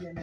Yeah.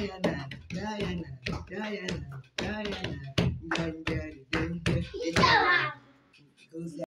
Diana, Diana, Diana, Diana. Diana. Diana. Diana. Who's that?